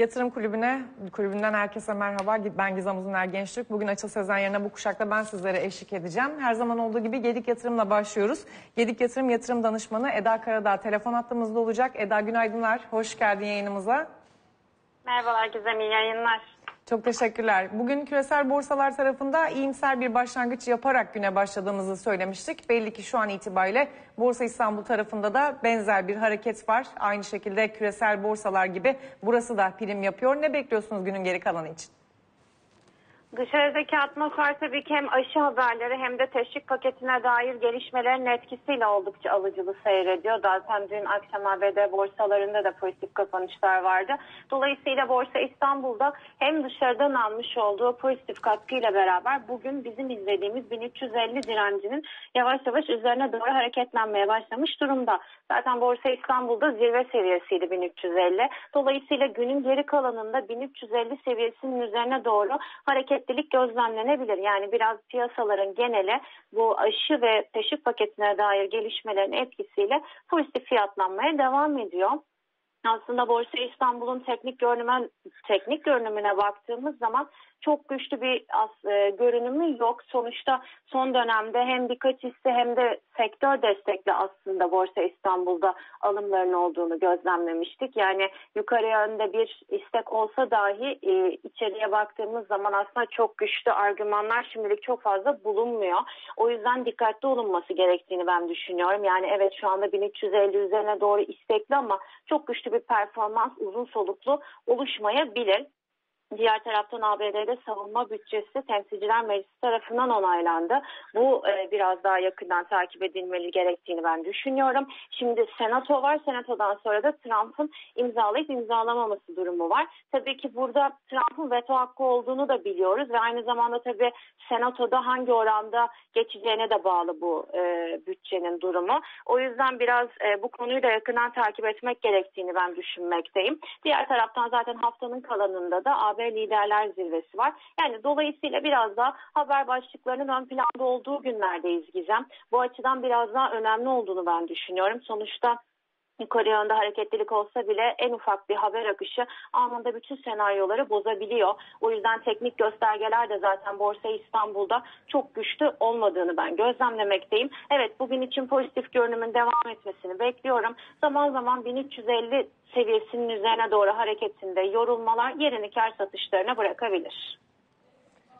Yatırım Kulübü'ne, kulübünden herkese merhaba. Ben Gizem Uzuner Gençlik. Bugün Açıl Sezen yerine bu kuşakta ben sizlere eşlik edeceğim. Her zaman olduğu gibi Gedik Yatırım'la başlıyoruz. Gedik Yatırım Yatırım Danışmanı Eda Karadağ telefon hattımızda olacak. Eda günaydınlar, hoş geldin yayınımıza. Merhabalar Gizem, iyi yayınlar. Çok teşekkürler. Bugün küresel borsalar tarafında iyimser bir başlangıç yaparak güne başladığımızı söylemiştik. Belli ki şu an itibariyle Borsa İstanbul tarafında da benzer bir hareket var. Aynı şekilde küresel borsalar gibi burası da prim yapıyor. Ne bekliyorsunuz günün geri kalanı için? Dışarıdaki atmosfer tabii ki hem aşı haberleri hem de teşvik paketine dair gelişmelerin etkisiyle oldukça alıcılı seyrediyor. Zaten dün akşam ABD borsalarında da pozitif kapanışlar vardı. Dolayısıyla Borsa İstanbul'da hem dışarıdan almış olduğu pozitif katkıyla beraber bugün bizim izlediğimiz 1350 direncinin yavaş yavaş üzerine doğru hareketlenmeye başlamış durumda. Zaten Borsa İstanbul'da zirve seviyesiydi 1350. Dolayısıyla günün geri kalanında 1350 seviyesinin üzerine doğru hareketlilik gözlemlenebilir. Yani biraz piyasaların geneli bu aşı ve teşvik paketine dair gelişmelerin etkisiyle pozitif fiyatlanmaya devam ediyor aslında Borsa İstanbul'un teknik görünüme teknik görünümüne baktığımız zaman çok güçlü bir as, e, görünümü yok. Sonuçta son dönemde hem birkaç hisse hem de sektör destekli aslında Borsa İstanbul'da alımların olduğunu gözlemlemiştik. Yani yukarı yönde bir istek olsa dahi e, içeriye baktığımız zaman aslında çok güçlü argümanlar şimdilik çok fazla bulunmuyor. O yüzden dikkatli olunması gerektiğini ben düşünüyorum. Yani evet şu anda 1350 üzerine doğru istekli ama çok güçlü bir performans uzun soluklu oluşmayabilir. Diğer taraftan ABD'de savunma bütçesi Temsilciler Meclisi tarafından onaylandı. Bu e, biraz daha yakından takip edilmeli gerektiğini ben düşünüyorum. Şimdi Senato var. Senatodan sonra da Trump'ın imzalayıp imzalamaması durumu var. Tabii ki burada Trump'ın veto hakkı olduğunu da biliyoruz ve aynı zamanda tabii Senato'da hangi oranda geçeceğine de bağlı bu e, bütçenin durumu. O yüzden biraz e, bu konuyu da yakından takip etmek gerektiğini ben düşünmekteyim. Diğer taraftan zaten haftanın kalanında da AB Liderler Zirvesi var. Yani dolayısıyla biraz daha haber başlıklarının ön planda olduğu günlerdeyiz Gizem. Bu açıdan biraz daha önemli olduğunu ben düşünüyorum. Sonuçta yukarı yönde hareketlilik olsa bile en ufak bir haber akışı anında bütün senaryoları bozabiliyor. O yüzden teknik göstergeler de zaten Borsa İstanbul'da çok güçlü olmadığını ben gözlemlemekteyim. Evet bugün için pozitif görünümün devam etmesini bekliyorum. Zaman zaman 1350 seviyesinin üzerine doğru hareketinde yorulmalar yerini kar satışlarına bırakabilir.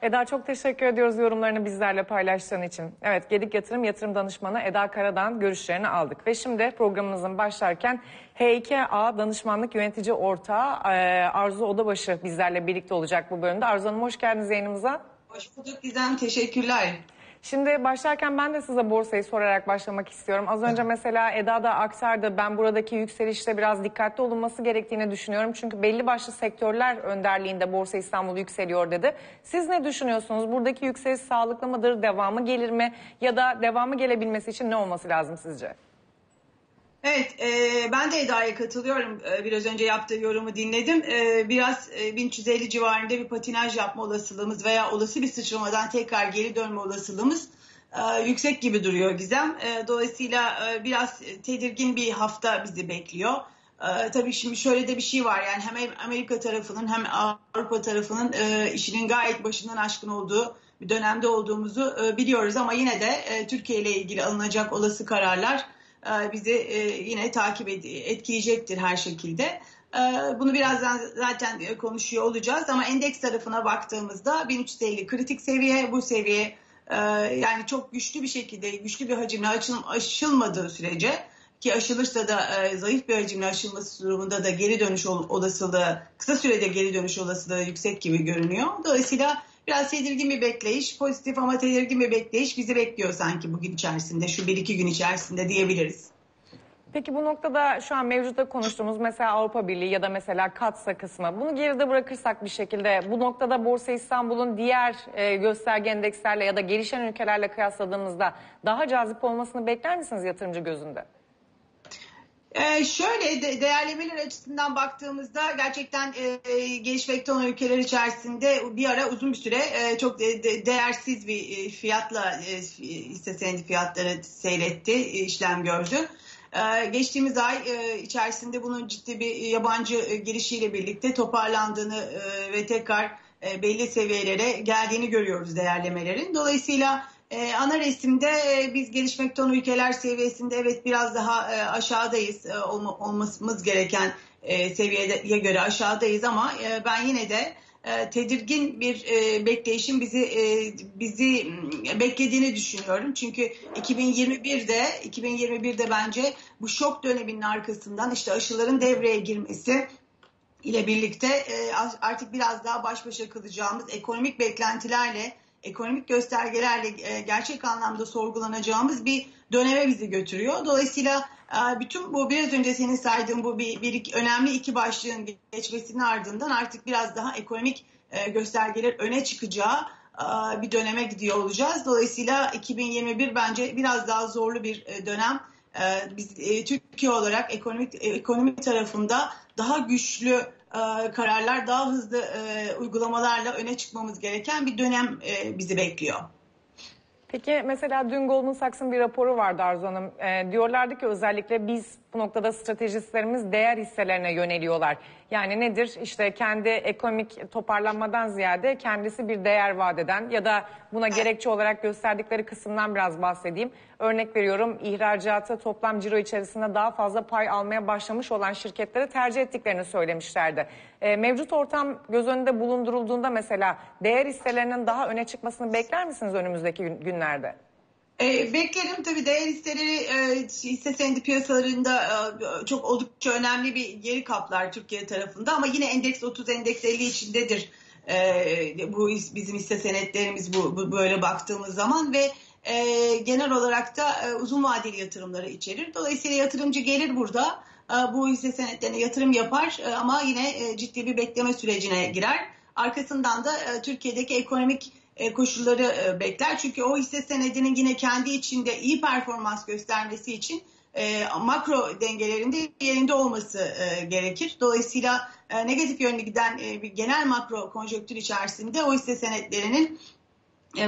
Eda çok teşekkür ediyoruz yorumlarını bizlerle paylaştığın için. Evet Gedik Yatırım Yatırım Danışmanı Eda Karadan görüşlerini aldık. Ve şimdi programımızın başlarken H2A Danışmanlık Yönetici Ortağı e, Arzu Odabaşı bizlerle birlikte olacak bu bölümde. Arzu Hanım hoş geldiniz yayınımıza. Hoş bulduk Gizem teşekkürler. Şimdi başlarken ben de size borsayı sorarak başlamak istiyorum. Az önce mesela Eda da aktardı. Ben buradaki yükselişte biraz dikkatli olunması gerektiğini düşünüyorum. Çünkü belli başlı sektörler önderliğinde Borsa İstanbul yükseliyor dedi. Siz ne düşünüyorsunuz? Buradaki yükseliş sağlıklı mıdır? Devamı gelir mi? Ya da devamı gelebilmesi için ne olması lazım sizce? Evet, e, ben de Eda'ya katılıyorum. E, biraz önce yaptığı yorumu dinledim. E, biraz e, 1350 civarında bir patinaj yapma olasılığımız veya olası bir sıçramadan tekrar geri dönme olasılığımız e, yüksek gibi duruyor Gizem. E, dolayısıyla e, biraz tedirgin bir hafta bizi bekliyor. E, tabii şimdi şöyle de bir şey var yani hem Amerika tarafının hem Avrupa tarafının e, işinin gayet başından aşkın olduğu bir dönemde olduğumuzu e, biliyoruz ama yine de e, Türkiye ile ilgili alınacak olası kararlar bizi e, yine takip etkileyecektir her şekilde. E, bunu birazdan zaten konuşuyor olacağız ama endeks tarafına baktığımızda 1350 kritik seviye bu seviye yani çok güçlü bir şekilde güçlü bir hacimle aşılmadığı sürece ki aşılırsa da zayıf bir hacimle aşılması durumunda da geri dönüş olasılığı kısa sürede geri dönüş olasılığı yüksek gibi görünüyor. Dolayısıyla Biraz tedirgin bir bekleyiş, pozitif ama tedirgin bir bekleyiş bizi bekliyor sanki bugün içerisinde, şu bir iki gün içerisinde diyebiliriz. Peki bu noktada şu an mevcutta konuştuğumuz mesela Avrupa Birliği ya da mesela Katsa kısmı bunu geride bırakırsak bir şekilde bu noktada Borsa İstanbul'un diğer e, gösterge endekslerle ya da gelişen ülkelerle kıyasladığımızda daha cazip olmasını bekler misiniz yatırımcı gözünde? Ee, şöyle de, değerlemeler açısından baktığımızda gerçekten e, e gelişmekte olan ülkeler içerisinde bir ara uzun bir süre e, çok de, de, değersiz bir e, fiyatla e, hisse senedi fiyatları seyretti, e, işlem gördü. E, geçtiğimiz ay e, içerisinde bunun ciddi bir yabancı e, girişiyle birlikte toparlandığını e, ve tekrar belli seviyelere geldiğini görüyoruz değerlemelerin. Dolayısıyla e, ana resimde e, biz gelişmekte olan ülkeler seviyesinde evet biraz daha e, aşağıdayız e, olma, olmamız gereken e, seviyeye göre aşağıdayız ama e, ben yine de e, tedirgin bir e, bekleyişin bizi e, bizi beklediğini düşünüyorum. Çünkü 2021'de 2021'de bence bu şok döneminin arkasından işte aşıların devreye girmesi ile birlikte e, artık biraz daha baş başa kalacağımız ekonomik beklentilerle ekonomik göstergelerle e, gerçek anlamda sorgulanacağımız bir döneme bizi götürüyor. Dolayısıyla e, bütün bu biraz önce senin saydığın bu bir, bir önemli iki başlığın geçmesinin ardından artık biraz daha ekonomik e, göstergeler öne çıkacağı bir döneme gidiyor olacağız. Dolayısıyla 2021 bence biraz daha zorlu bir dönem. Biz Türkiye olarak ekonomik ekonomi tarafında daha güçlü e, kararlar daha hızlı e, uygulamalarla öne çıkmamız gereken bir dönem e, bizi bekliyor. Peki mesela dün Goldman Sachs'ın bir raporu vardı Arzu Hanım. E, diyorlardı ki özellikle biz bu noktada stratejistlerimiz değer hisselerine yöneliyorlar. Yani nedir? İşte kendi ekonomik toparlanmadan ziyade kendisi bir değer vadeden ya da buna gerekçe olarak gösterdikleri kısımdan biraz bahsedeyim. Örnek veriyorum ihracatı toplam ciro içerisinde daha fazla pay almaya başlamış olan şirketleri tercih ettiklerini söylemişlerdi. E, mevcut ortam göz önünde bulundurulduğunda mesela değer hisselerinin daha öne çıkmasını bekler misiniz önümüzdeki günlerde? E, beklerim tabii değer hisseleri e, hisse senedi piyasalarında e, çok oldukça önemli bir geri kaplar Türkiye tarafında ama yine endeks 30 endeks 50 içindedir e, bu bizim hisse senetlerimiz bu, bu böyle baktığımız zaman ve e, genel olarak da e, uzun vadeli yatırımları içerir. Dolayısıyla yatırımcı gelir burada e, bu hisse senetlerine yatırım yapar e, ama yine e, ciddi bir bekleme sürecine girer. Arkasından da e, Türkiye'deki ekonomik koşulları e, bekler. Çünkü o hisse senedinin yine kendi içinde iyi performans göstermesi için e, makro dengelerinde yerinde olması gerekir. Dolayısıyla negatif yönlü giden bir genel makro konjonktür içerisinde o hisse senetlerinin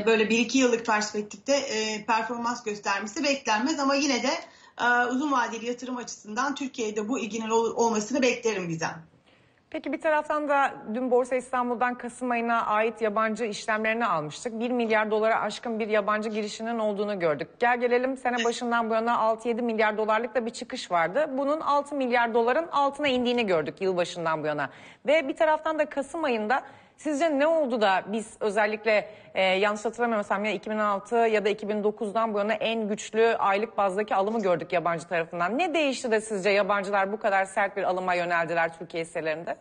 böyle bir iki yıllık perspektifte performans göstermesi beklenmez ama yine de uzun vadeli yatırım açısından Türkiye'de bu ilginin olmasını beklerim bizden. Peki bir taraftan da dün Borsa İstanbul'dan Kasım ayına ait yabancı işlemlerini almıştık. 1 milyar dolara aşkın bir yabancı girişinin olduğunu gördük. Gel gelelim sene başından bu yana 6-7 milyar dolarlık da bir çıkış vardı. Bunun 6 milyar doların altına indiğini gördük yılbaşından bu yana. Ve bir taraftan da Kasım ayında Sizce ne oldu da biz özellikle e, yanlış hatırlamıyorsam ya 2006 ya da 2009'dan bu yana en güçlü aylık bazdaki alımı gördük yabancı tarafından. Ne değişti de sizce yabancılar bu kadar sert bir alıma yöneldiler Türkiye hisselerinde?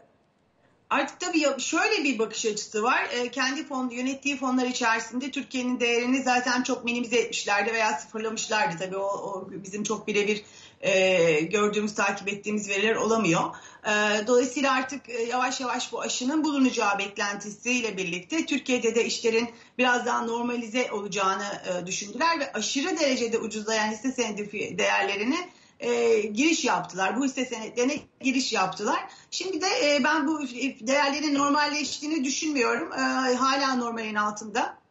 Artık tabii şöyle bir bakış açısı var. E, kendi fon, yönettiği fonlar içerisinde Türkiye'nin değerini zaten çok minimize etmişlerdi veya sıfırlamışlardı. Tabii o, o bizim çok birebir e, gördüğümüz, takip ettiğimiz veriler olamıyor. E, dolayısıyla artık e, yavaş yavaş bu aşının bulunacağı beklentisiyle birlikte Türkiye'de de işlerin biraz daha normalize olacağını e, düşündüler ve aşırı derecede ucuzlayan hisse senedi değerlerini e, giriş yaptılar. Bu hisse senetlerine giriş yaptılar. Şimdi de ben bu değerlerin normalleştiğini düşünmüyorum. Hala normalin altında.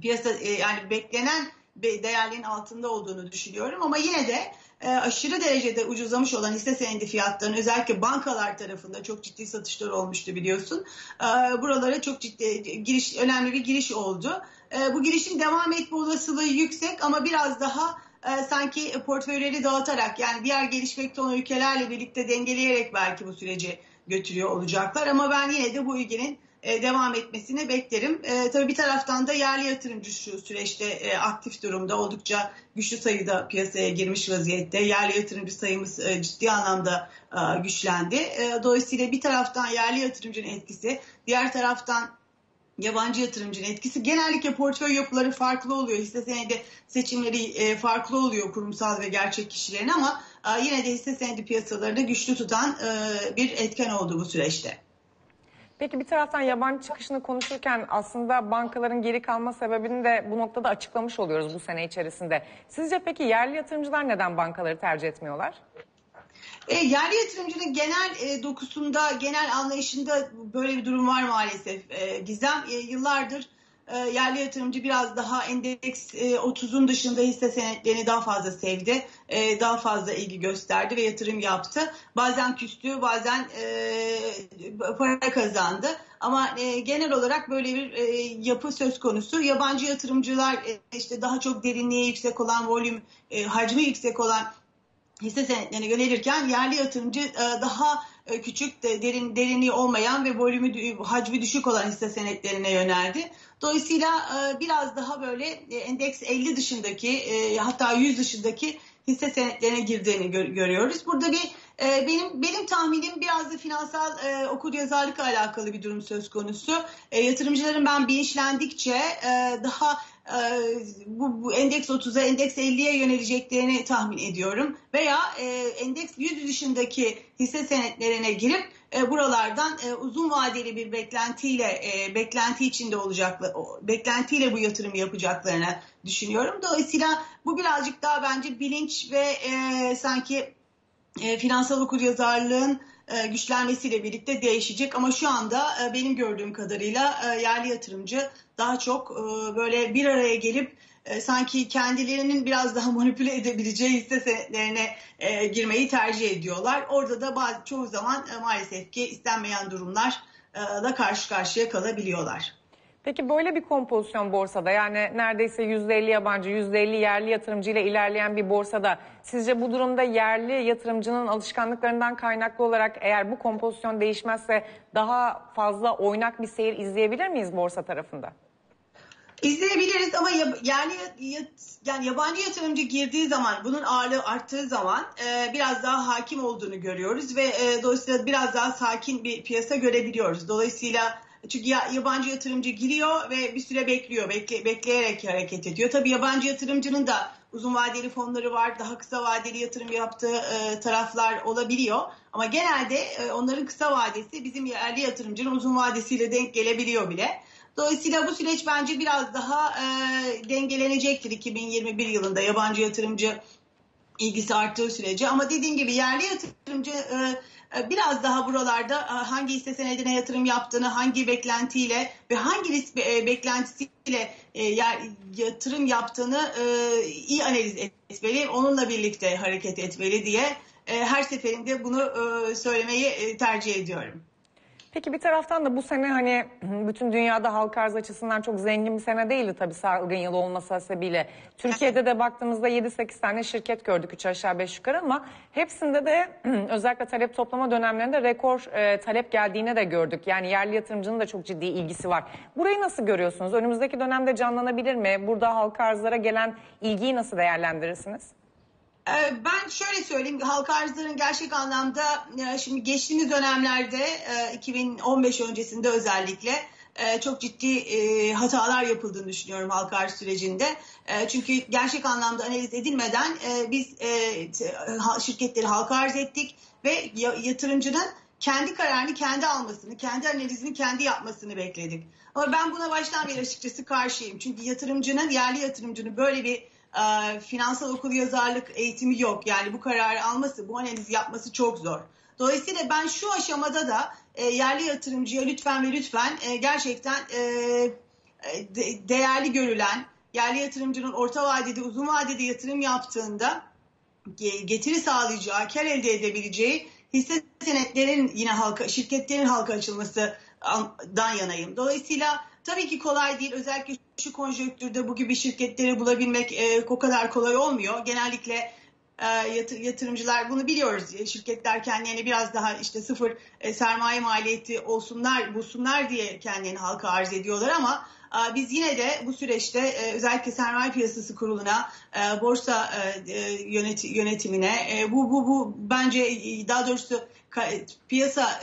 Piyasa yani beklenen değerlerin altında olduğunu düşünüyorum ama yine de e, aşırı derecede ucuzlamış olan hisse senedi fiyatlarının özellikle bankalar tarafında çok ciddi satışlar olmuştu biliyorsun. E, buralara çok ciddi giriş önemli bir giriş oldu. E, bu girişin devam etme olasılığı yüksek ama biraz daha e, sanki portföyleri dağıtarak yani diğer gelişmekte olan ülkelerle birlikte dengeleyerek belki bu süreci götürüyor olacaklar. Ama ben yine de bu ilginin e, devam etmesini beklerim. E, tabii bir taraftan da yerli yatırımcı şu süreçte e, aktif durumda oldukça güçlü sayıda piyasaya girmiş vaziyette. Yerli yatırımcı sayımız e, ciddi anlamda e, güçlendi. E, dolayısıyla bir taraftan yerli yatırımcının etkisi, diğer taraftan yabancı yatırımcının etkisi. Genellikle portföy yapıları farklı oluyor. Hisse senedi seçimleri e, farklı oluyor kurumsal ve gerçek kişilerin ama e, yine de hisse senedi piyasalarını güçlü tutan bir etken oldu bu süreçte. Peki bir taraftan yabancı çıkışını konuşurken aslında bankaların geri kalma sebebini de bu noktada açıklamış oluyoruz bu sene içerisinde. Sizce peki yerli yatırımcılar neden bankaları tercih etmiyorlar? E, yerli yatırımcının genel e, dokusunda, genel anlayışında böyle bir durum var maalesef. E, Gizem e, yıllardır e, yerli yatırımcı biraz daha endeks e, 30'un dışında hisse senetlerini daha fazla sevdi. E, daha fazla ilgi gösterdi ve yatırım yaptı. Bazen küstü, bazen e, para kazandı. Ama e, genel olarak böyle bir e, yapı söz konusu. Yabancı yatırımcılar e, işte daha çok derinliği yüksek olan, volüm, e, hacmi yüksek olan hisse senetlerine yönelirken yerli yatırımcı e, daha e, küçük, derin derinliği olmayan ve volümü hacmi düşük olan hisse senetlerine yöneldi. Dolayısıyla e, biraz daha böyle endeks 50 dışındaki hatta 100 dışındaki hisse senetlerine girdiğini görüyoruz. Burada bir benim benim tahminim biraz da finansal okur yazarlıkla alakalı bir durum söz konusu. yatırımcıların ben bilinçlendikçe daha ee, bu, bu endeks 30'a, endeks 50'ye yöneleceklerini tahmin ediyorum. Veya e, endeks 100 dışındaki hisse senetlerine girip e, buralardan e, uzun vadeli bir beklentiyle e, beklenti içinde olacaklar, beklentiyle bu yatırım yapacaklarını düşünüyorum. Dolayısıyla bu birazcık daha bence bilinç ve e, sanki e, finansal okuryazarlığın e, güçlenmesiyle birlikte değişecek. Ama şu anda e, benim gördüğüm kadarıyla e, yerli yatırımcı daha çok böyle bir araya gelip sanki kendilerinin biraz daha manipüle edebileceği hisse girmeyi tercih ediyorlar. Orada da bazı çoğu zaman maalesef ki istenmeyen durumlarla karşı karşıya kalabiliyorlar. Peki böyle bir kompozisyon borsada yani neredeyse %50 yabancı, %50 yerli yatırımcı ile ilerleyen bir borsada sizce bu durumda yerli yatırımcının alışkanlıklarından kaynaklı olarak eğer bu kompozisyon değişmezse daha fazla oynak bir seyir izleyebilir miyiz borsa tarafında? İzleyebiliriz ama yerli yani yabancı yatırımcı girdiği zaman bunun ağırlığı arttığı zaman e, biraz daha hakim olduğunu görüyoruz ve e, dolayısıyla biraz daha sakin bir piyasa görebiliyoruz. Dolayısıyla çünkü yabancı yatırımcı giriyor ve bir süre bekliyor, bekle, bekleyerek hareket ediyor. Tabii yabancı yatırımcının da uzun vadeli fonları var, daha kısa vadeli yatırım yaptığı e, taraflar olabiliyor. Ama genelde e, onların kısa vadesi bizim yerli yatırımcının uzun vadesiyle denk gelebiliyor bile. Dolayısıyla bu süreç bence biraz daha e, dengelenecektir 2021 yılında yabancı yatırımcı ilgisi arttığı sürece. Ama dediğim gibi yerli yatırımcı e, ee, biraz daha buralarda e, hangi hisse senedine yatırım yaptığını, hangi beklentiyle ve hangi risk e, beklentisiyle e, yatırım yaptığını iyi analiz etmeli, onunla birlikte hareket etmeli diye her seferinde bunu söylemeyi tercih ediyorum. Peki bir taraftan da bu sene hani bütün dünyada halka arz açısından çok zengin bir sene değildi tabii salgın yılı olması hasebiyle. Türkiye'de de baktığımızda 7-8 tane şirket gördük 3 aşağı 5 yukarı ama hepsinde de özellikle talep toplama dönemlerinde rekor e, talep geldiğini de gördük. Yani yerli yatırımcının da çok ciddi ilgisi var. Burayı nasıl görüyorsunuz? Önümüzdeki dönemde canlanabilir mi? Burada halka arzlara gelen ilgiyi nasıl değerlendirirsiniz? Ee, ben şöyle söyleyeyim, halka arzların gerçek anlamda e, şimdi geçtiğimiz dönemlerde 2015 e, öncesinde özellikle e, çok ciddi hatalar yapıldığını düşünüyorum halka arz sürecinde. Çünkü gerçek anlamda analiz edilmeden biz şirketleri halka arz ettik ve yatırımcının kendi kararını kendi almasını, kendi analizini kendi yapmasını bekledik. Ama ben buna baştan beri açıkçası karşıyım. Çünkü yatırımcının, yerli yatırımcının böyle bir e, finansal okul yazarlık eğitimi yok. Yani bu kararı alması, bu analizi yapması çok zor. Dolayısıyla ben şu aşamada da e, yerli yatırımcıya lütfen ve lütfen e, gerçekten e, e de, değerli görülen yerli yatırımcının orta vadede, uzun vadede yatırım yaptığında getiri sağlayacağı, kar elde edebileceği hisse senetlerin yine halka, şirketlerin halka açılmasından yanayım. Dolayısıyla tabii ki kolay değil. Özellikle şu konjonktürde bu gibi şirketleri bulabilmek e, o kadar kolay olmuyor. Genellikle e, yatırımcılar bunu biliyoruz. Şirketler kendilerini biraz daha işte sıfır e, sermaye maliyeti olsunlar, bulsunlar diye kendilerini halka arz ediyorlar ama e, biz yine de bu süreçte e, özellikle sermaye piyasası kuruluna, e, borsa yönetimine bu bu bu bence daha doğrusu piyasa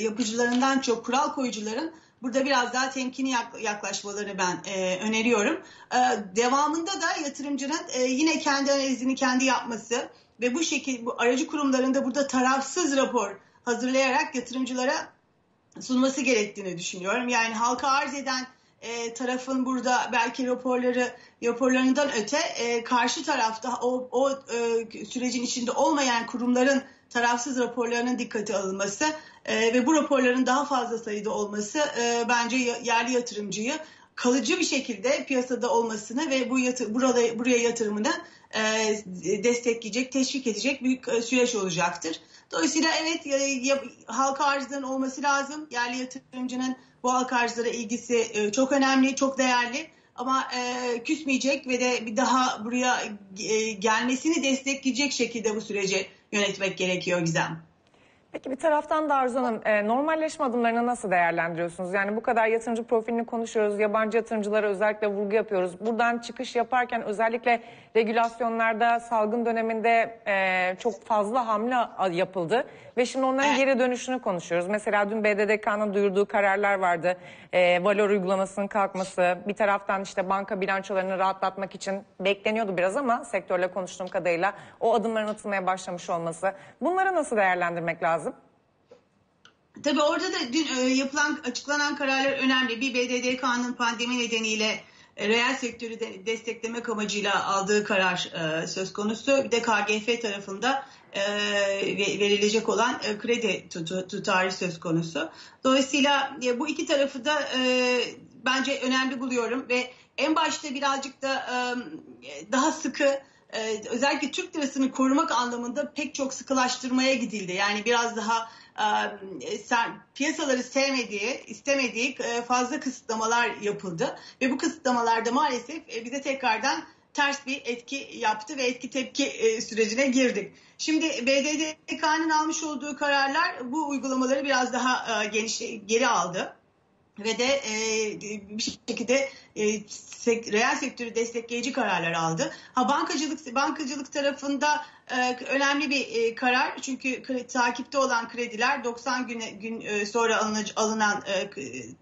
yapıcılarından çok kural koyucuların Burada biraz daha temkini yaklaşmalarını ben e, öneriyorum. E, devamında da yatırımcının e, yine kendi analizini kendi yapması ve bu şekilde bu aracı kurumlarında burada tarafsız rapor hazırlayarak yatırımcılara sunması gerektiğini düşünüyorum. Yani halka arz eden e, tarafın burada belki raporları raporlarından öte e, karşı tarafta o, o e, sürecin içinde olmayan kurumların tarafsız raporlarının dikkate alınması e, ve bu raporların daha fazla sayıda olması e, bence yerli yatırımcıyı kalıcı bir şekilde piyasada olmasını ve bu yatır, burada buraya yatırımını e, destekleyecek, teşvik edecek bir e, süreç olacaktır. Dolayısıyla evet e, halka arzların olması lazım. Yerli yatırımcının bu halka arzlara ilgisi e, çok önemli, çok değerli. Ama e, küsmeyecek ve de bir daha buraya e, gelmesini destekleyecek şekilde bu süreci yönetmek gerekiyor Gizem. Peki bir taraftan da Arzu Hanım e, normalleşme adımlarını nasıl değerlendiriyorsunuz? Yani bu kadar yatırımcı profilini konuşuyoruz, yabancı yatırımcılara özellikle vurgu yapıyoruz. Buradan çıkış yaparken özellikle regülasyonlarda salgın döneminde e, çok fazla hamle yapıldı. Ve şimdi onların geri dönüşünü konuşuyoruz. Mesela dün BDDK'nın duyurduğu kararlar vardı. E, valor uygulamasının kalkması, bir taraftan işte banka bilançolarını rahatlatmak için bekleniyordu biraz ama sektörle konuştuğum kadarıyla o adımların atılmaya başlamış olması. Bunları nasıl değerlendirmek lazım? Tabii orada da dün e, yapılan açıklanan kararlar önemli. Bir BDDK'nın pandemi nedeniyle e, reel sektörü de desteklemek amacıyla aldığı karar e, söz konusu. Bir de KGF tarafında e, verilecek olan e, kredi tutarı söz konusu. Dolayısıyla e, bu iki tarafı da e, bence önemli buluyorum ve en başta birazcık da e, daha sıkı e, özellikle Türk lirasını korumak anlamında pek çok sıkılaştırmaya gidildi. Yani biraz daha e, piyasaları sevmediği, istemediği e, fazla kısıtlamalar yapıldı. Ve bu kısıtlamalarda maalesef e, bize tekrardan ters bir etki yaptı ve etki tepki e, sürecine girdik. Şimdi BDDK'nın almış olduğu kararlar bu uygulamaları biraz daha e, geniş geri aldı ve de e, bir şekilde e, sek, reel sektörü destekleyici kararlar aldı. Ha bankacılık bankacılık tarafında e, önemli bir e, karar çünkü kredi, takipte olan krediler 90 güne gün e, sonra alınan, alınan e,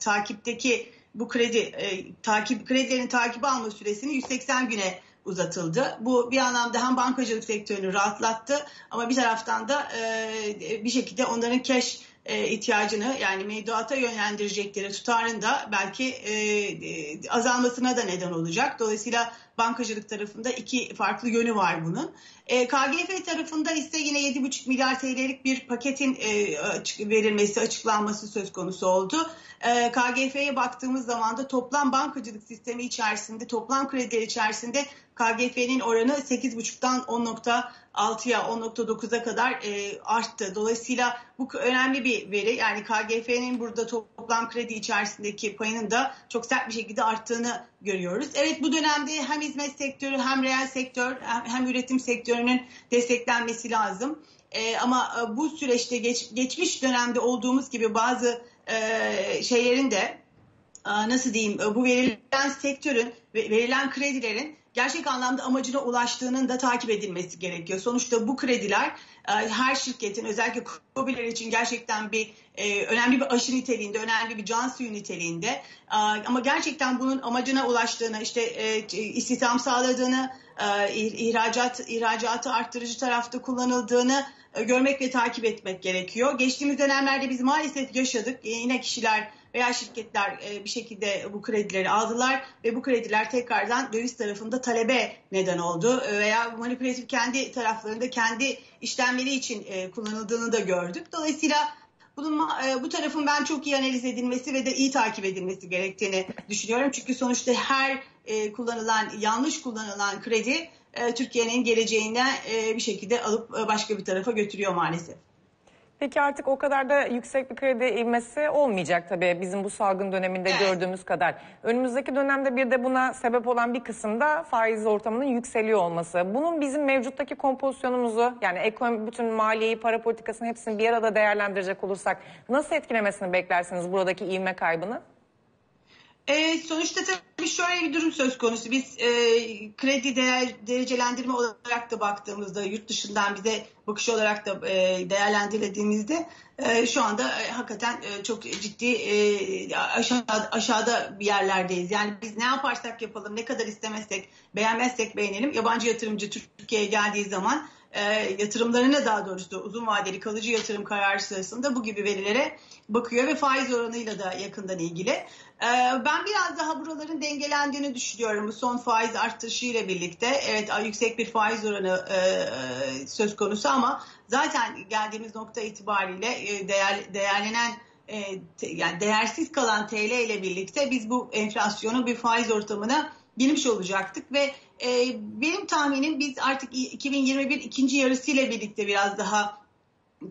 takipteki bu kredi e, takip kredilerin takibi alma süresini 180 güne uzatıldı. Bu bir anlamda hem bankacılık sektörünü rahatlattı ama bir taraftan da e, bir şekilde onların cash e, ihtiyacını yani mevduata yönlendirecekleri tutarın da belki e, e, azalmasına da neden olacak. Dolayısıyla bankacılık tarafında iki farklı yönü var bunun. E, KGF tarafında ise yine 7,5 milyar TL'lik bir paketin e, açık, verilmesi, açıklanması söz konusu oldu. E, KGF'ye baktığımız zaman da toplam bankacılık sistemi içerisinde, toplam krediler içerisinde KGF'nin oranı 8,5'tan 10.6'ya 10.9'a kadar e, arttı. Dolayısıyla bu önemli bir veri. Yani KGF'nin burada toplam kredi içerisindeki payının da çok sert bir şekilde arttığını görüyoruz. Evet bu dönemde hem hizmet sektörü hem reel sektör hem, hem üretim sektörünün desteklenmesi lazım. E, ama e, bu süreçte geç, geçmiş dönemde olduğumuz gibi bazı e, şeylerin de nasıl diyeyim bu verilen sektörün verilen kredilerin gerçek anlamda amacına ulaştığının da takip edilmesi gerekiyor. Sonuçta bu krediler e, her şirketin özellikle COBİ'ler için gerçekten bir e, önemli bir aşı niteliğinde, önemli bir can suyu niteliğinde e, ama gerçekten bunun amacına ulaştığını, işte istihdam sağladığını, ihracat ihracatı arttırıcı tarafta kullanıldığını görmek ve takip etmek gerekiyor. Geçtiğimiz dönemlerde biz maalesef yaşadık. Yine kişiler veya şirketler e, bir şekilde bu kredileri aldılar ve bu krediler tekrardan döviz tarafında talebe neden oldu e, veya manipülatif kendi taraflarında kendi işlemleri için e, kullanıldığını da gördük. Dolayısıyla bunun bu tarafın ben çok iyi analiz edilmesi ve de iyi takip edilmesi gerektiğini düşünüyorum. Çünkü sonuçta her kullanılan yanlış kullanılan kredi Türkiye'nin geleceğine bir şekilde alıp başka bir tarafa götürüyor maalesef. Peki artık o kadar da yüksek bir kredi ivmesi olmayacak tabii bizim bu salgın döneminde evet. gördüğümüz kadar. Önümüzdeki dönemde bir de buna sebep olan bir kısımda faiz ortamının yükseliyor olması. Bunun bizim mevcuttaki kompozisyonumuzu yani ekonomi bütün maliyeyi, para politikasını hepsini bir arada değerlendirecek olursak nasıl etkilemesini beklersiniz buradaki ivme kaybını? E, sonuçta tabii şöyle bir durum söz konusu. Biz e, kredi değer, derecelendirme olarak da baktığımızda yurt dışından bize bakış olarak da e, değerlendirildiğimizde e, şu anda e, hakikaten e, çok ciddi e, aşağıda, aşağıda bir yerlerdeyiz. Yani biz ne yaparsak yapalım, ne kadar istemezsek, beğenmezsek beğenelim. Yabancı yatırımcı Türkiye'ye geldiği zaman e, yatırımlarına daha doğrusu uzun vadeli kalıcı yatırım kararı sırasında bu gibi verilere bakıyor ve faiz oranıyla da yakından ilgili. E, ben biraz daha buraların dengelendiğini düşünüyorum bu son faiz artışı ile birlikte. Evet yüksek bir faiz oranı e, söz konusu ama zaten geldiğimiz nokta itibariyle e, değer, değerlenen e, te, yani değersiz kalan TL ile birlikte biz bu enflasyonu bir faiz ortamına girmiş olacaktık ve e, benim tahminim biz artık 2021 ikinci yarısıyla birlikte biraz daha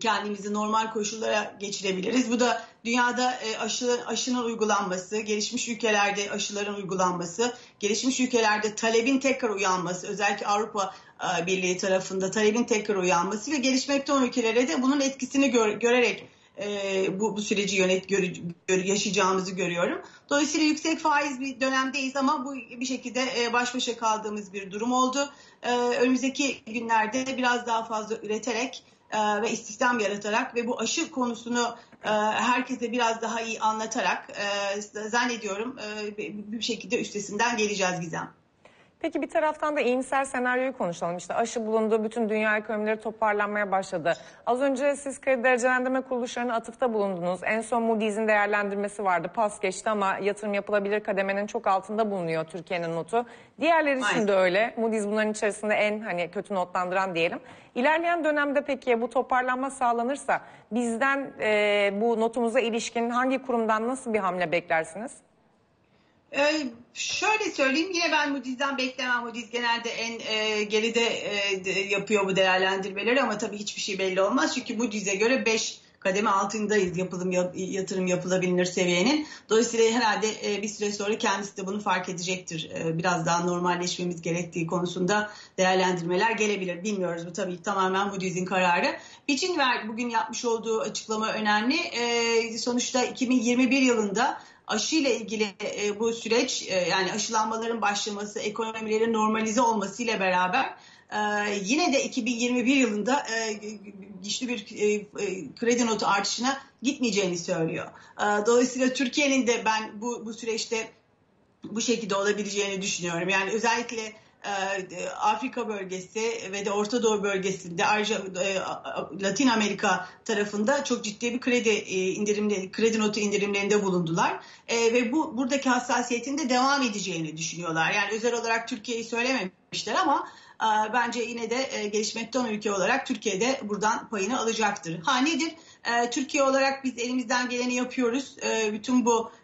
kendimizi normal koşullara geçirebiliriz. Bu da dünyada e, aşı, aşının uygulanması, gelişmiş ülkelerde aşıların uygulanması, gelişmiş ülkelerde talebin tekrar uyanması, özellikle Avrupa e, Birliği tarafında talebin tekrar uyanması ve gelişmekte olan ülkelere de bunun etkisini gör, görerek e, bu, bu süreci yönet gör, gör, yaşayacağımızı görüyorum. Dolayısıyla yüksek faiz bir dönemdeyiz ama bu bir şekilde e, baş başa kaldığımız bir durum oldu. E, önümüzdeki günlerde biraz daha fazla üreterek e, ve istihdam yaratarak ve bu aşı konusunu e, herkese biraz daha iyi anlatarak e, zannediyorum e, bir şekilde üstesinden geleceğiz Gizem. Peki bir taraftan da iyimser senaryoyu konuşalım. İşte aşı bulundu, bütün dünya ekonomileri toparlanmaya başladı. Az önce siz kredi derecelendirme kuruluşlarına atıfta bulundunuz. En son Moody's'in değerlendirmesi vardı. Pas geçti ama yatırım yapılabilir kademenin çok altında bulunuyor Türkiye'nin notu. Diğerleri için de öyle. Moody's bunların içerisinde en hani kötü notlandıran diyelim. İlerleyen dönemde peki bu toparlanma sağlanırsa bizden e, bu notumuza ilişkin hangi kurumdan nasıl bir hamle beklersiniz? Ee, şöyle söyleyeyim yine ben Moody's'den beklemem. Moody's genelde en e, geride e, yapıyor bu değerlendirmeleri ama tabii hiçbir şey belli olmaz. Çünkü Moody's'e göre 5 kademe altındayız yapılım yatırım yapılabilir seviyenin. Dolayısıyla herhalde e, bir süre sonra kendisi de bunu fark edecektir. E, biraz daha normalleşmemiz gerektiği konusunda değerlendirmeler gelebilir. Bilmiyoruz bu tabii tamamen Moody's'in kararı. Ver bugün yapmış olduğu açıklama önemli. E, sonuçta 2021 yılında aşı ile ilgili e, bu süreç e, yani aşılanmaların başlaması, ekonomilerin normalize olması ile beraber e, yine de 2021 yılında e, güçlü bir e, e, kredi notu artışına gitmeyeceğini söylüyor. E, dolayısıyla Türkiye'nin de ben bu, bu süreçte bu şekilde olabileceğini düşünüyorum. Yani özellikle Afrika bölgesi ve de Orta Doğu bölgesinde ayrıca e, Latin Amerika tarafında çok ciddi bir kredi e, indirimleri, kredi notu indirimlerinde bulundular. Ve bu buradaki hassasiyetin de devam edeceğini düşünüyorlar. Yani özel olarak Türkiye'yi söylememişler ama bence yine de gelişmekte olan ülke olarak Türkiye'de buradan payını alacaktır. Ha nedir? Türkiye olarak biz elimizden geleni yapıyoruz. Bütün bu e,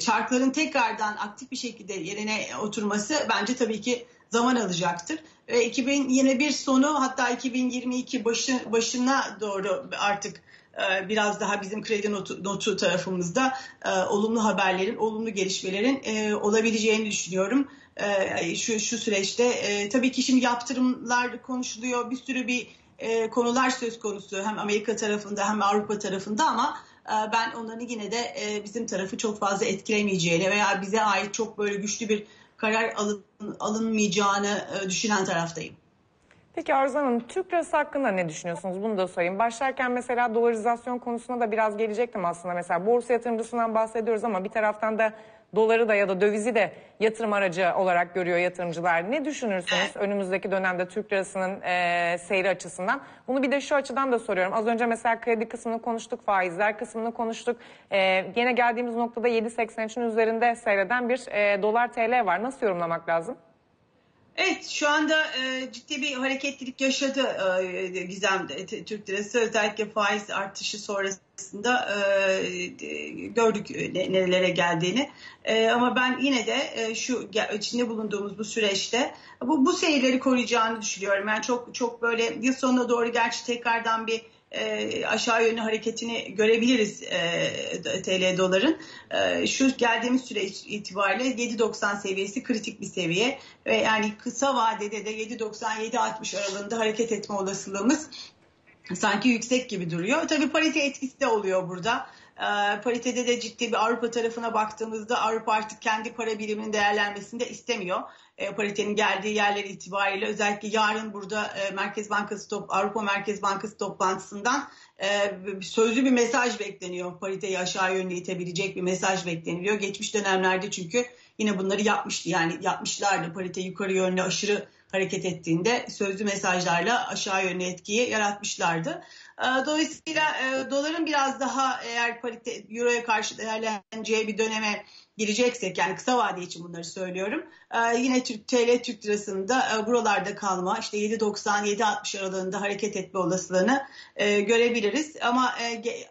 çarkların tekrardan aktif bir şekilde yerine oturması bence tabii ki zaman alacaktır. Ve 2021 sonu hatta 2022 başı, başına doğru artık e, biraz daha bizim kredi notu, notu tarafımızda e, olumlu haberlerin, olumlu gelişmelerin e, olabileceğini düşünüyorum. E, şu, şu süreçte e, tabii ki şimdi yaptırımlar konuşuluyor. Bir sürü bir e, konular söz konusu hem Amerika tarafında hem Avrupa tarafında ama ben onların yine de e, bizim tarafı çok fazla etkilemeyeceğini veya bize ait çok böyle güçlü bir karar alın, alınmayacağını e, düşünen taraftayım. Peki Arzu Hanım, Türk lirası hakkında ne düşünüyorsunuz? Bunu da sorayım. Başlarken mesela dolarizasyon konusuna da biraz gelecektim aslında. Mesela borsa yatırımcısından bahsediyoruz ama bir taraftan da doları da ya da dövizi de yatırım aracı olarak görüyor yatırımcılar. Ne düşünürsünüz önümüzdeki dönemde Türk lirasının e, seyri açısından? Bunu bir de şu açıdan da soruyorum. Az önce mesela kredi kısmını konuştuk, faizler kısmını konuştuk. E, yine geldiğimiz noktada 7.83'ün üzerinde seyreden bir e, dolar TL var. Nasıl yorumlamak lazım? Evet şu anda e, ciddi bir hareketlilik yaşadı e, Gizem Türk lirası özellikle faiz artışı sonrasında e, gördük ne, nerelere geldiğini e, ama ben yine de e, şu içinde bulunduğumuz bu süreçte bu, bu seyirleri koruyacağını düşünüyorum. Yani çok çok böyle yıl sonuna doğru gerçi tekrardan bir e, aşağı yönlü hareketini görebiliriz e, TL doların. E, şu geldiğimiz süre itibariyle 7.90 seviyesi kritik bir seviye ve yani kısa vadede de 7.90-7.60 aralığında hareket etme olasılığımız sanki yüksek gibi duruyor. Tabii parite etkisi de oluyor burada. E, paritede de ciddi bir Avrupa tarafına baktığımızda Avrupa artık kendi para biriminin değerlenmesini de istemiyor e, paritenin geldiği yerler itibariyle özellikle yarın burada e, Merkez Bankası top, Avrupa Merkez Bankası toplantısından e, sözlü bir mesaj bekleniyor. Pariteyi aşağı yönlü itebilecek bir mesaj bekleniliyor. Geçmiş dönemlerde çünkü yine bunları yapmıştı. Yani yapmışlardı parite yukarı yönlü aşırı hareket ettiğinde sözlü mesajlarla aşağı yönlü etkiyi yaratmışlardı. Ee, dolayısıyla e, doların biraz daha eğer parite, euroya karşı değerleneceği bir döneme gireceksek yani kısa vade için bunları söylüyorum. E, yine Türk TL Türk lirasında e, buralarda kalma işte 7.90-7.60 aralığında hareket etme olasılığını görebiliriz. Ama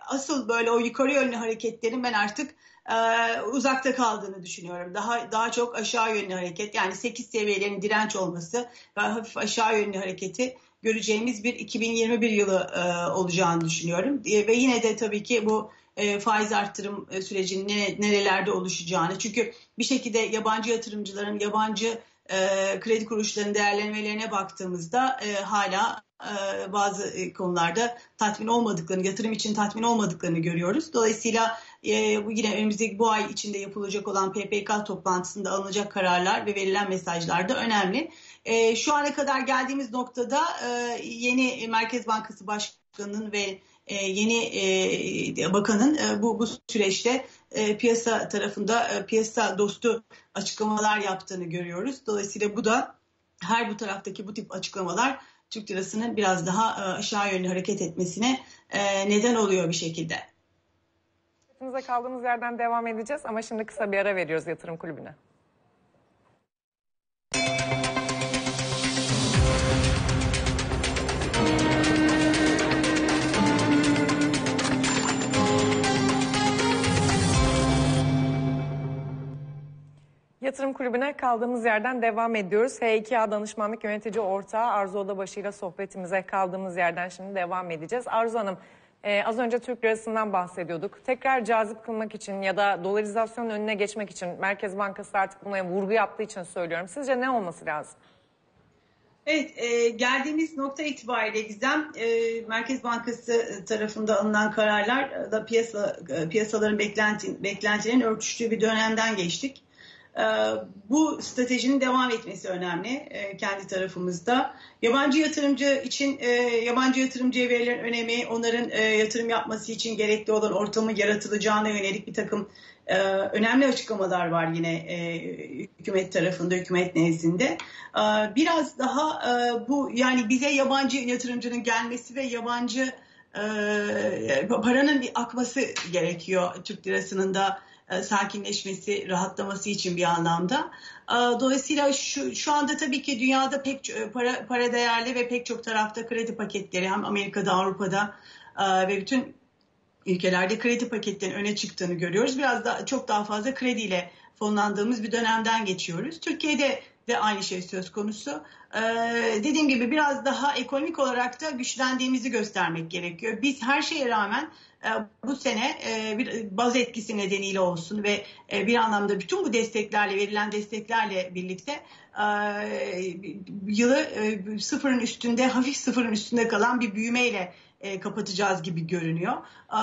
asıl böyle o yukarı yönlü hareketlerin ben artık e, uzakta kaldığını düşünüyorum. Daha daha çok aşağı yönlü hareket yani 8 seviyelerin direnç olması ve hafif aşağı yönlü hareketi göreceğimiz bir 2021 yılı e, olacağını düşünüyorum. E, ve yine de tabii ki bu e, faiz arttırım e, sürecinin ne, nerelerde oluşacağını. Çünkü bir şekilde yabancı yatırımcıların, yabancı e, kredi kuruluşlarının değerlenmelerine baktığımızda e, hala bazı e, konularda tatmin olmadıklarını, yatırım için tatmin olmadıklarını görüyoruz. Dolayısıyla e, bu yine önümüzdeki bu ay içinde yapılacak olan PPK toplantısında alınacak kararlar ve verilen mesajlar da önemli. E, şu ana kadar geldiğimiz noktada e, yeni Merkez Bankası Başkanı'nın ve e, yeni e, bakanın e, bu, bu süreçte e, piyasa tarafında e, piyasa dostu açıklamalar yaptığını görüyoruz. Dolayısıyla bu da her bu taraftaki bu tip açıklamalar Türk lirasının biraz daha e, aşağı yönlü hareket etmesine e, neden oluyor bir şekilde. Kaldığımız yerden devam edeceğiz ama şimdi kısa bir ara veriyoruz yatırım kulübüne. Yatırım Kulübü'ne kaldığımız yerden devam ediyoruz. H2A Danışmanlık Yönetici Ortağı Arzu Odabaşı ile sohbetimize kaldığımız yerden şimdi devam edeceğiz. Arzu Hanım, e, az önce Türk lirasından bahsediyorduk. Tekrar cazip kılmak için ya da dolarizasyonun önüne geçmek için Merkez Bankası artık buna vurgu yaptığı için söylüyorum. Sizce ne olması lazım? Evet, e, geldiğimiz nokta itibariyle Gizem, e, Merkez Bankası tarafında alınan kararlar da piyasa e, piyasaların beklenti, beklentilerin örtüştüğü bir dönemden geçtik. Ee, bu stratejinin devam etmesi önemli e, kendi tarafımızda. Yabancı yatırımcı için e, yabancı yatırımcıya verilen önemi, onların e, yatırım yapması için gerekli olan ortamı yaratılacağına yönelik bir takım önemli açıklamalar var yine hükümet tarafında, hükümet nezdinde. Biraz daha bu yani bize yabancı yatırımcının gelmesi ve yabancı paranın bir akması gerekiyor Türk lirasının da sakinleşmesi, rahatlaması için bir anlamda. E, dolayısıyla şu, şu anda tabii ki dünyada pek e, para, para değerli ve pek çok tarafta kredi paketleri hem Amerika'da, Avrupa'da ve bütün ülkelerde kredi paketlerinin öne çıktığını görüyoruz. Biraz da çok daha fazla krediyle fonlandığımız bir dönemden geçiyoruz. Türkiye'de de aynı şey söz konusu. Ee, dediğim gibi biraz daha ekonomik olarak da güçlendiğimizi göstermek gerekiyor. Biz her şeye rağmen e, bu sene e, bir baz etkisi nedeniyle olsun ve e, bir anlamda bütün bu desteklerle verilen desteklerle birlikte yılı sıfırın üstünde hafif sıfırın üstünde kalan bir büyümeyle e, kapatacağız gibi görünüyor. E,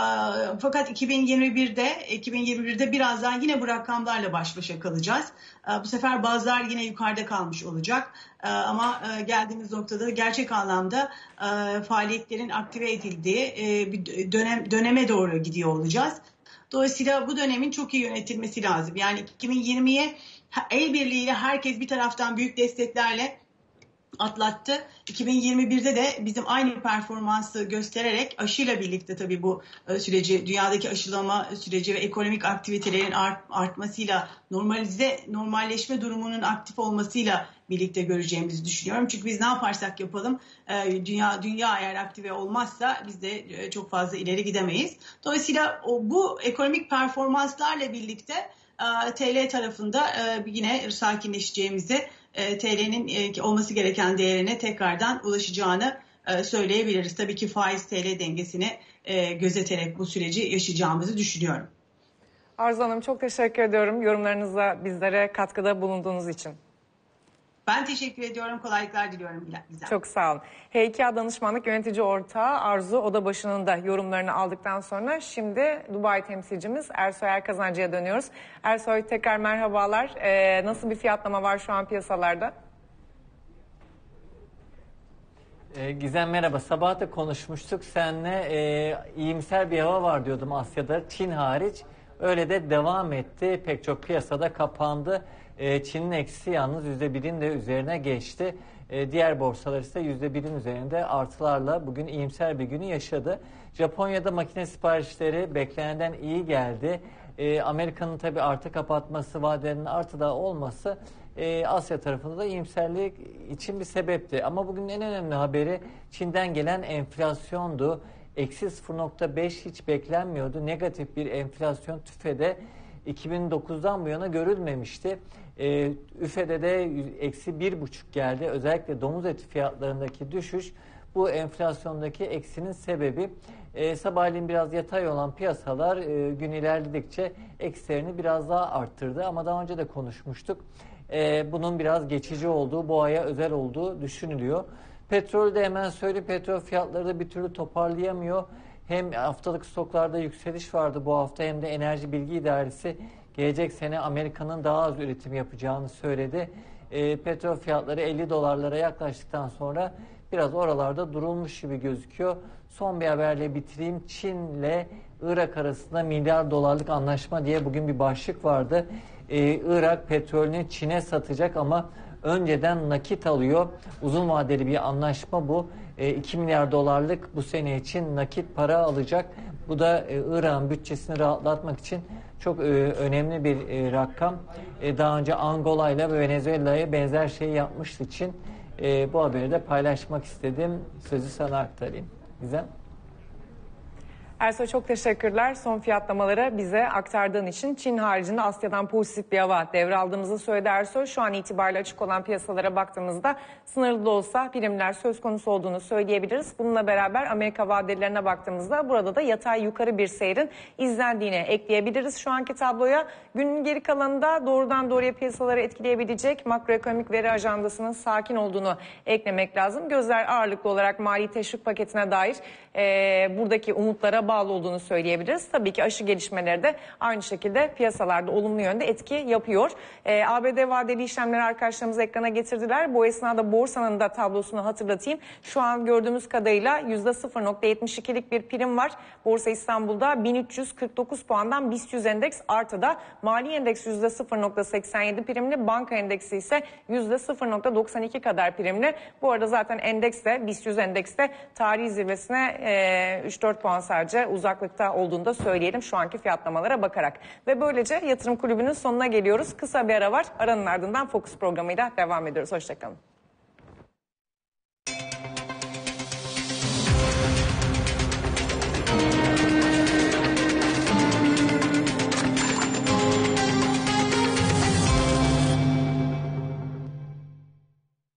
fakat 2021'de 2021'de biraz daha yine bu rakamlarla baş başa kalacağız. E, bu sefer bazılar yine yukarıda kalmış olacak. E, ama e, geldiğimiz noktada gerçek anlamda e, faaliyetlerin aktive edildiği e, bir dönem döneme doğru gidiyor olacağız. Dolayısıyla bu dönemin çok iyi yönetilmesi lazım. Yani 2020'ye el birliğiyle herkes bir taraftan büyük desteklerle atlattı. 2021'de de bizim aynı performansı göstererek aşıyla birlikte tabii bu e, süreci dünyadaki aşılama süreci ve ekonomik aktivitelerin art, artmasıyla normalize normalleşme durumunun aktif olmasıyla birlikte göreceğimizi düşünüyorum. Çünkü biz ne yaparsak yapalım e, dünya dünya eğer aktive olmazsa biz de e, çok fazla ileri gidemeyiz. Dolayısıyla bu ekonomik performanslarla birlikte TL tarafında yine sakinleşeceğimizi e, TL'nin e, olması gereken değerine tekrardan ulaşacağını e, söyleyebiliriz. Tabii ki faiz TL dengesini gözeterek bu süreci yaşayacağımızı düşünüyorum. Arzu Hanım çok teşekkür ediyorum yorumlarınızla bizlere katkıda bulunduğunuz için. Ben teşekkür ediyorum. Kolaylıklar diliyorum Gizem. Çok sağ olun. H2A Danışmanlık Yönetici Ortağı Arzu Odabaşı'nın da yorumlarını aldıktan sonra şimdi Dubai temsilcimiz Ersoy Erkazancı'ya dönüyoruz. Ersoy tekrar merhabalar. Ee, nasıl bir fiyatlama var şu an piyasalarda? Ee, Gizem merhaba. Sabah da konuşmuştuk seninle. E, iyimser bir hava var diyordum Asya'da. Çin hariç. Öyle de devam etti. Pek çok piyasada kapandı. E, Çin'in eksi yalnız %1'in de üzerine geçti. E, diğer borsalar ise %1'in üzerinde artılarla bugün iyimser bir günü yaşadı. Japonya'da makine siparişleri beklenenden iyi geldi. E, Amerika'nın tabii artı kapatması, vadenin artıda olması e, Asya tarafında da iyimserlik için bir sebepti. Ama bugün en önemli haberi Çin'den gelen enflasyondu. Eksi 0.5 hiç beklenmiyordu. Negatif bir enflasyon tüfede 2009'dan bu yana görülmemişti. E, üfede de eksi bir buçuk geldi. Özellikle domuz eti fiyatlarındaki düşüş bu enflasyondaki eksinin sebebi. E, sabahleyin biraz yatay olan piyasalar e, gün ilerledikçe eksilerini biraz daha arttırdı. Ama daha önce de konuşmuştuk. E, bunun biraz geçici olduğu, bu aya özel olduğu düşünülüyor. Petrol de hemen söyleyeyim petrol fiyatları da bir türlü toparlayamıyor. Hem haftalık stoklarda yükseliş vardı bu hafta hem de Enerji Bilgi İdaresi gelecek sene Amerika'nın daha az üretim yapacağını söyledi. E, petrol fiyatları 50 dolarlara yaklaştıktan sonra biraz oralarda durulmuş gibi gözüküyor. Son bir haberle bitireyim. Çin'le Irak arasında milyar dolarlık anlaşma diye bugün bir başlık vardı. Ee, Irak petrolünü Çin'e satacak ama önceden nakit alıyor. Uzun vadeli bir anlaşma bu. E, 2 milyar dolarlık bu sene için nakit para alacak. Bu da e, Irak'ın bütçesini rahatlatmak için çok e, önemli bir e, rakam. E, daha önce Angola ile Venezuela'ya benzer şey yapmıştı için e, bu haberi de paylaşmak istedim. Sözü sana aktarayım. Gizem. Ersoy çok teşekkürler. Son fiyatlamaları bize aktardığın için Çin haricinde Asya'dan pozitif bir hava devraldığımızı söyledi Ersoy. Şu an itibariyle açık olan piyasalara baktığımızda sınırlı da olsa primler söz konusu olduğunu söyleyebiliriz. Bununla beraber Amerika vadelerine baktığımızda burada da yatay yukarı bir seyrin izlendiğini ekleyebiliriz. Şu anki tabloya günün geri kalanında doğrudan doğruya piyasaları etkileyebilecek makroekonomik veri ajandasının sakin olduğunu eklemek lazım. Gözler ağırlıklı olarak mali teşvik paketine dair e, buradaki umutlara bağlı olduğunu söyleyebiliriz. Tabii ki aşı gelişmeleri de aynı şekilde piyasalarda olumlu yönde etki yapıyor. E, ABD vadeli işlemleri arkadaşlarımız ekrana getirdiler. Bu esnada borsanın da tablosunu hatırlatayım. Şu an gördüğümüz kadarıyla %0.72'lik bir prim var. Borsa İstanbul'da 1349 puandan BIST 100 endeks artıda. Mali endeks %0.87 primli. Banka endeksi ise %0.92 kadar primli. Bu arada zaten endeks de BIST 100 endeks de tarihi zirvesine e, 3-4 puan sadece uzaklıkta olduğunu da söyleyelim şu anki fiyatlamalara bakarak. Ve böylece yatırım kulübünün sonuna geliyoruz. Kısa bir ara var. Aranın ardından Fokus programıyla devam ediyoruz. Hoşçakalın.